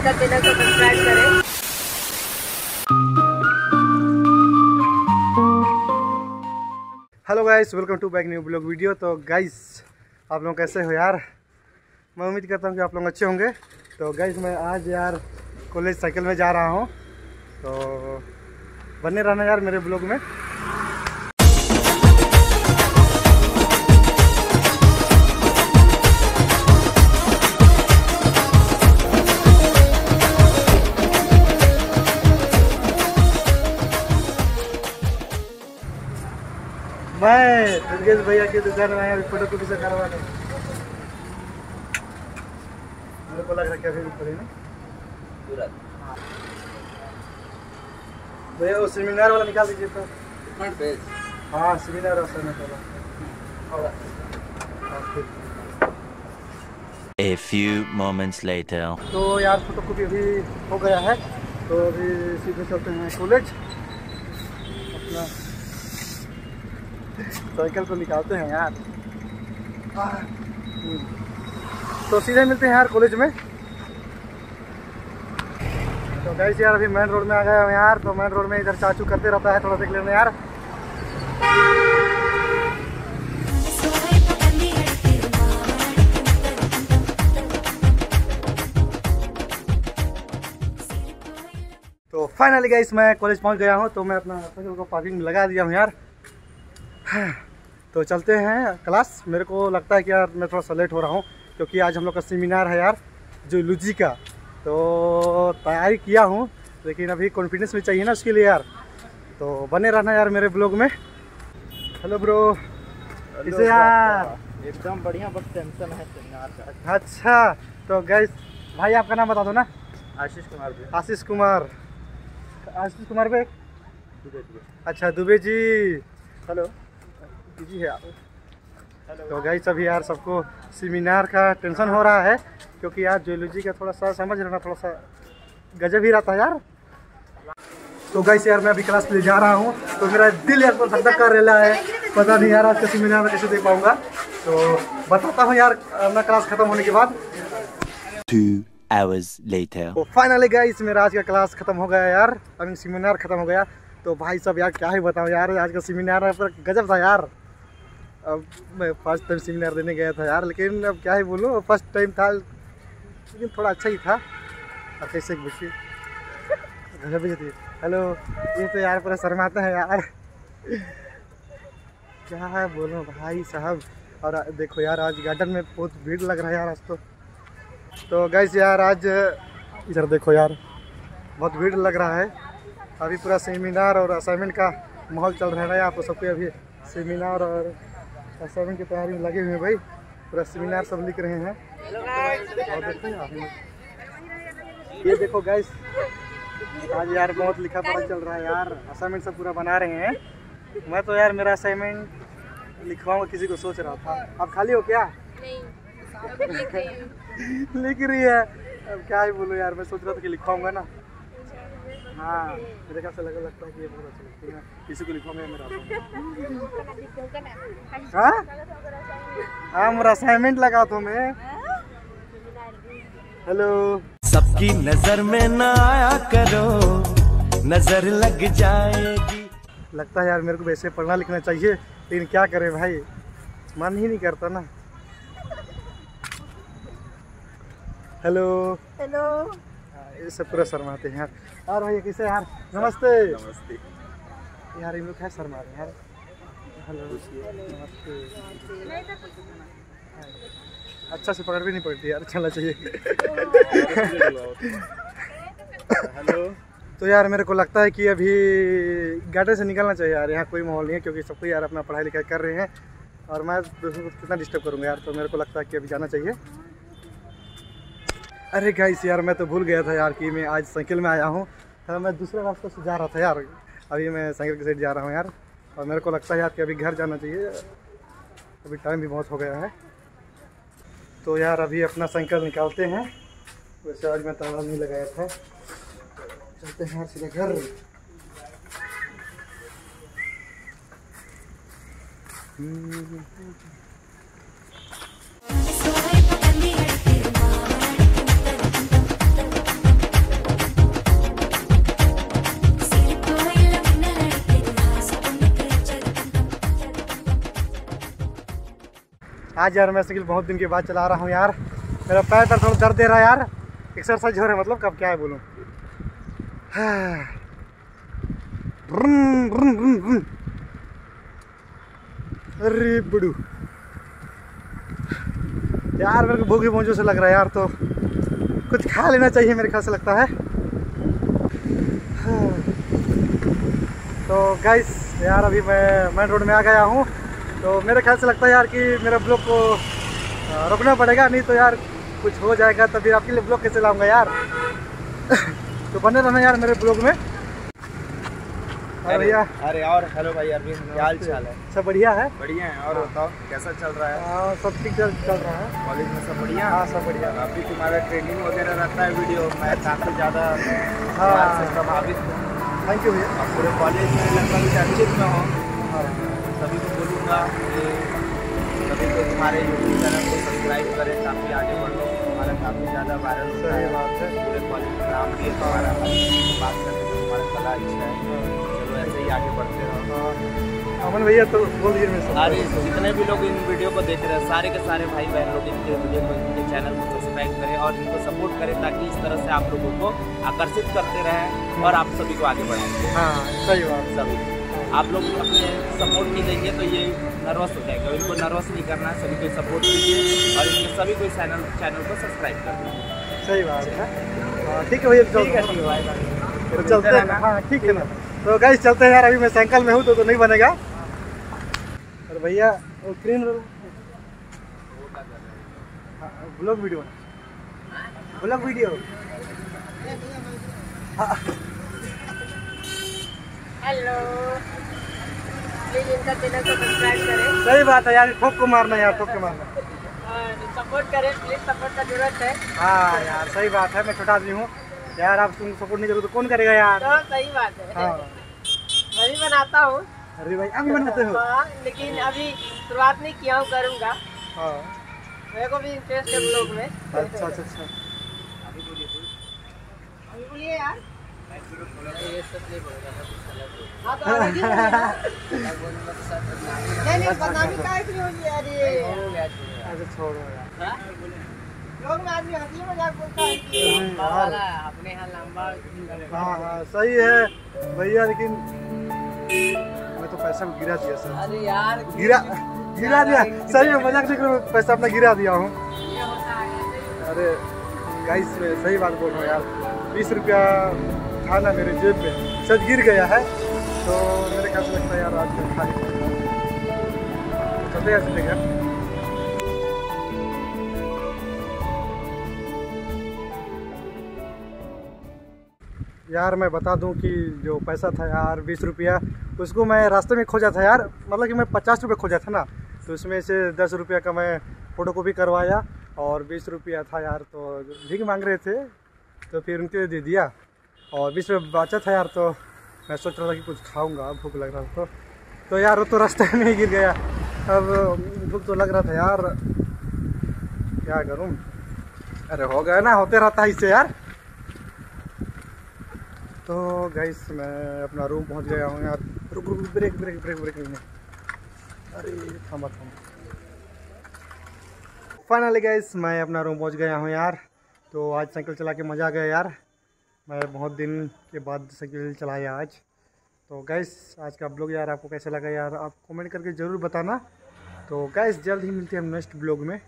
Shankar channel को subscribe करें। Hello guys welcome to back new blog video तो guys आप लोग कैसे हो यार? मैं उम्मीद करता हूँ कि आप लोग अच्छे होंगे। तो गाइस मैं आज यार कॉलेज साइकिल में जा रहा हूँ। तो बने रहना यार मेरे ब्लॉग में। दुर्गेश भैया की दुकान में आया अभी फ़ोटो कॉपी से करवा करवाने मेरे को लग रहा है क्या फिर पड़े ना। भैया वो सेमिनार वाला निकाल दीजिए तो। फ्रंट पेज हाँ सेमिनार वाला सेमिनार वाला। A few moments later. तो यार फ़ोटो कॉपी अभी हो गया है। तो अभी सीधे चलते हैं कॉलेज अपना साइकिल को निकालते हैं यार। तो सीधे मिलते हैं यार कॉलेज में। तो गाइस यार, अभी मेन रोड में आ गया हूँ यार तो मेन रोड में इधर चाचू करते रहता है थोड़ा देख लेना यार। तो फाइनली गाइस मैं कॉलेज पहुँच गया हूँ तो मैं अपना साइकिल को पार्किंग में लगा दिया हूँ यार। तो चलते हैं क्लास मेरे को लगता है कि यार मैं थोड़ा सा लेट हो रहा हूँ क्योंकि आज हम लोग का सेमिनार है यार जो लुजी का। तो तैयारी किया हूँ लेकिन अभी कॉन्फिडेंस भी चाहिए ना उसके लिए यार। तो बने रहना यार मेरे ब्लॉग में। हेलो ब्रो इसे यार एकदम बढ़िया बस टेंशन है सेमिनार का। अच्छा तो गैस भाई आपका नाम बता दो ना। आशीष कुमार आशीष कुमार। आशीष कुमार भाई दुबे दुबे अच्छा दुबे जी। हेलो जी है तो गई अभी यार सबको सेमिनार का टेंशन हो रहा है क्योंकि यार जियोलॉजी का थोड़ा सा समझ रहना थोड़ा सा गजब ही रहता है यार। तो गई यार मैं अभी क्लास लिए जा रहा हूँ तो मेरा दिल यार धक धक कर रहा है। पता नहीं यार आज का सेमिनार में कैसे दे पाऊँगा। तो बताता हूँ यार अपना क्लास खत्म होने के बाद। Two hours later. तो फाइनली गाइस मेरा आज का क्लास खत्म हो गया यार। अभी सेमिनार खत्म हो गया। तो भाई सब यार क्या ही बताऊँ यार आज का सेमिनार गजब था यार। अब मैं फ़र्स्ट टाइम सेमिनार देने गया था यार, लेकिन अब क्या ही बोलूँ फ़र्स्ट टाइम था, लेकिन थोड़ा अच्छा ही था। अब कैसे थी हेलो, ये तो यार पूरा शर्माता है यार। क्या है बोलो भाई साहब? और देखो यार, आज गार्डन में बहुत भीड़ लग रहा है यार आज तो। तो गैस यार, आज इधर देखो यार, बहुत भीड़ लग रहा है। अभी पूरा सेमिनार और असाइनमेंट का माहौल चल रहा है आप सबके अभी सेमिनार और असाइनमेंट की तैयारी में लगे हुए हैं भाई। पूरा सेमिनार सब लिख रहे हैं। और देखो यार ये देखो गैस आज यार बहुत लिखा पढ़ा चल रहा है यार। असाइनमेंट सब पूरा बना रहे हैं। मैं तो यार मेरा असाइनमेंट लिखवाऊँगा किसी को सोच रहा था। आप खाली हो क्या? नहीं लिख रही है। अब क्या ही बोलो यार मैं सोच रहा था कि लिखवाऊँगा ना। हाँ। मेरे ख्याल से लगा लगता है कि ये बहुत अच्छा लगता है। किसी को लिखवाऊँगा मेरा हाँ। हाँ? मेरा असाइनमेंट लगा तो मैं। हेलो। सबकी नज़र में ना आया करो नज़र लग जाएगी। लगता है यार मेरे को वैसे पढ़ना लिखना चाहिए लेकिन क्या करें भाई? मन ही नहीं करता ना। हेलो। हेलो। ये सब पूरा शर्माते हैं यार। यार भैया कैसे यार? नमस्ते। नमस्ते। यार इन लोग है शर्मा रहे यार। हेलो। नमस्ते। अच्छा से पकड़ भी नहीं पड़ती यार चलना चाहिए। हेलो। तो यार मेरे को लगता है कि अभी गार्डन से निकलना चाहिए यार यहाँ कोई माहौल नहीं है क्योंकि सबको यार अपना पढ़ाई लिखाई कर रहे हैं। और मैं दूसरों को कितना डिस्टर्ब करूँगा यार तो मेरे को लगता है कि अभी जाना चाहिए। अरे गाइस यार, मैं तो भूल गया था यार कि मैं आज साइकिल में आया हूँ। तो मैं दूसरे रास्ते से जा रहा था यार। अभी मैं साइकिल के साइड जा रहा हूँ यार। और मेरे को लगता है यार कि अभी घर जाना चाहिए। अभी टाइम भी बहुत हो गया है। तो यार, अभी अपना साइकिल निकालते हैं। वैसे आज मैं ताला नहीं लगाया था। चलते हैं यार सीधे घर। आज यार मैं साइकिल बहुत दिन के बाद चला रहा हूँ यार। मेरा पैर दर्द थोड़ा दर्द दे रहा है यार। एक्सरसाइज हो रहा है मतलब कब क्या है बोलूँ। अरे बड़ू। यार मेरे को भूखी पहुँचो से लग रहा है यार तो कुछ खा लेना चाहिए मेरे ख्याल से लगता है। तो गाइस यार अभी मैं मेन रोड में आ गया हूँ। तो मेरे ख्याल से लगता है यार कि मेरा ब्लॉग को रुकना पड़ेगा नहीं तो यार कुछ हो जाएगा तो फिर आपके लिए ब्लॉग कैसे लाऊँगा यार? तो बने रहना यार मेरे ब्लॉग में। और भैया? अरे और हेलो भाई अरविंद क्या हाल चाल है? सब बढ़िया है? बढ़िया है और बताओ कैसा चल रहा है? हाँ, सब ठीक चल चल रहा है। कॉलेज में सब बढ़िया? हाँ सब बढ़िया। अभी तुम्हारा ट्रेनिंग वगैरह रहता है वीडियो मैं काफ़ी ज़्यादा हाँ। प्रभावित हूँ। थैंक यू भैया। पूरे कॉलेज में लगभग चर्चित में हूँ। हाँ, सभी को बोलूँगा कि सभी को तुम्हारे यूट्यूब चैनल को सब्सक्राइब करें काफ़ी आगे बढ़ो तुम्हारा काफ़ी ज़्यादा वायरल है। बात है। पूरे कॉलेज में नाम भी है तुम्हारा बात करने में तुम्हारा कला अच्छा है। चलो ऐसे ही आगे बढ़ते रहो। हाँ, अमन भैया तो बोल दिए सारे जितने भी लोग इन वीडियो को देख रहे हैं सारे के सारे भाई बहन लोग इनके वीडियो को इनके चैनल को सब्सक्राइब करें और इनको सपोर्ट करें ताकि इस तरह से आप लोगों को आकर्षित करते रहें और आप सभी को आगे बढ़ाएँगे हाँ सही बात। सभी। आप लोग अपने सपोर्ट नहीं देंगे तो ये नर्वस हो। जाएगा इनको नर्वस नहीं करना है सभी को सपोर्ट कीजिए और इनके सभी को चैनल चैनल को सब्सक्राइब कर दीजिए। सही बात है। हाँ, ठीक है भैया तो ठीक है ठीक है तो चलते हैं। हाँ ठीक है ना। तो गाइस चलते हैं यार अभी मैं साइकिल में हूँ तो, तो नहीं बनेगा। और भैया वो green blog video blog video hello please इनका चैनल को सब्सक्राइब करें। सही बात है यार ठोक को मारना यार ठोक को मारना। सपोर्ट करें प्लीज़ सपोर्ट का ज़रूरत है। हाँ यार सही बात है मैं छोटा आदमी हूँ। यार आप तुम सपोर्ट नहीं करो तो कौन करेगा यार? तो सही बात है। हाँ। मैं भी बनाता हूँ। अरे भाई अभी बनाते हो? हाँ, लेकिन अभी शुरुआत नहीं किया हूँ करूँगा। हाँ। मेरे को भी इंटरेस्ट है ब्लॉग में। अच्छा अच्छा अच्छा अभी बोलिए यार हाँ ही। नहीं है हाँ हाँ सही है भैया लेकिन मैं तो पैसा को गिरा दिया सर अरे यार गिरा गिरा दिया सही है मज़ाक नहीं करो पैसा अपना गिरा दिया हूँ है अरे गाइस सही बात बोल रहा हूँ यार बीस रुपया था ना मेरे जेब में शायद गिर गया है तो मेरे ख्याल से लगता है यार आज खा हैं। चलते घर यार मैं बता दूँ कि जो पैसा था यार, बीस रुपया, उसको मैं रास्ते में खोजा था यार। मतलब कि मैं पचास रुपये खोजा था ना तो उसमें से दस रुपया का मैं फ़ोटो कॉपी करवाया और बीस रुपया था यार तो भीख मांग रहे थे तो फिर उनके दे दिया। और बीस रुपये बचा था यार तो मैं सोच रहा था कि कुछ खाऊँगा, भूख लग रहा था तो। तो यार, वो तो रास्ते में ही गिर गया। अब भूख तो लग रहा था यार। क्या करूँ? अरे हो गया ना, होते रहता है इससे यार। तो गाइस मैं अपना रूम पहुँच गया हूँ यार। रुक रुक ब्रेक ब्रेक ब्रेक ब्रेक अरे थामा थामा फाइनली गाइस मैं अपना रूम पहुँच गया हूँ यार। तो आज साइकिल चला के मज़ा आ गया यार। मैं बहुत दिन के बाद साइकिल चलाया आज। तो गैस आज का ब्लॉग यार आपको कैसा लगा यार, आप कमेंट करके ज़रूर बताना। तो गैस जल्द ही मिलते हैं हम नेक्स्ट ब्लॉग में।